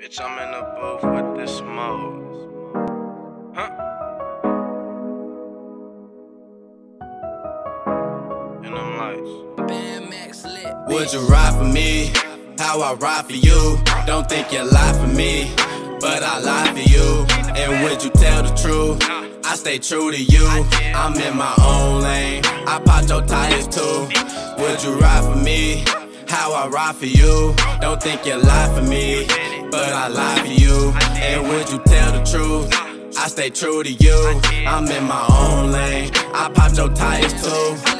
Bitch, I'm in the booth with this smoke. Huh? And them lights. Would you ride for me? How I ride for you? Don't think you lie for me, but I lie for you. And would you tell the truth? I stay true to you. I'm in my own lane. I pop your tires too. Would you ride for me? How I ride for you? Don't think you lie for me, but I lie for you. And would you tell the truth? I stay true to you. I'm in my own lane. I pop your tires too.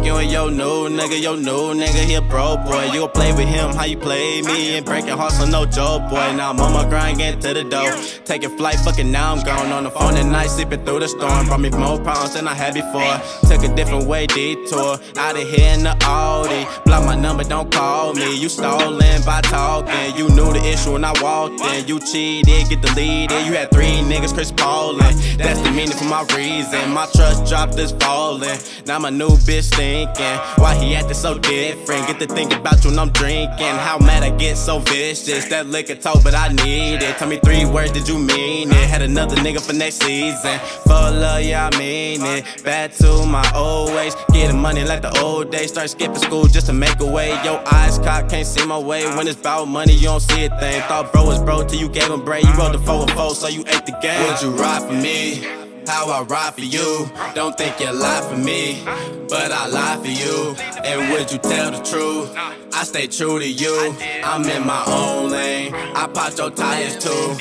Fuck you and your new nigga, your new nigga, he a bro boy. You gon' play with him, how you play me? And breaking hearts on no joke, boy. Now I'm on my grind, getting to the dough. Taking flight, fucking now I'm gone. On the phone at night, sleeping through the storm. Brought me more problems than I had before. Took a different way, detour. Out of here in the Audi. Block my number, don't call me. You stolen by talking. You knew the issue when I walked in. You cheated, get deleted. You had three niggas, Chris Paulin. That's the meaning for my reason. My trust dropped is falling. Now my new bitch thinking why he acting so different. Get to think about you when I'm drinking. How mad I get so vicious. That liquor told, but I need it. Tell me three words, did you mean it? Had another nigga for next season. For love, yeah, I mean it. Back to my old ways. Getting money like the old days. Start skipping school just to make a way. Your eyes cocked, can't see my way. When it's about money, you don't see a thing. Thought bro was bro till you gave him brain. You wrote the 4 and 4, so you ate the game. Would you ride for me? How I ride for you. Don't think you lie for me, but I lie for you. And would you tell the truth? I stay true to you. I'm in my own lane. I pop your tires too.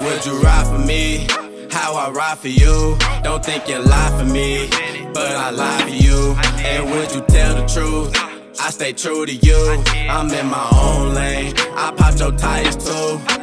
Would you ride for me? How I ride for you. Don't think you lie for me, but I lie for you. And would you tell the truth? I stay true to you. I'm in my own lane. I pop your tires too.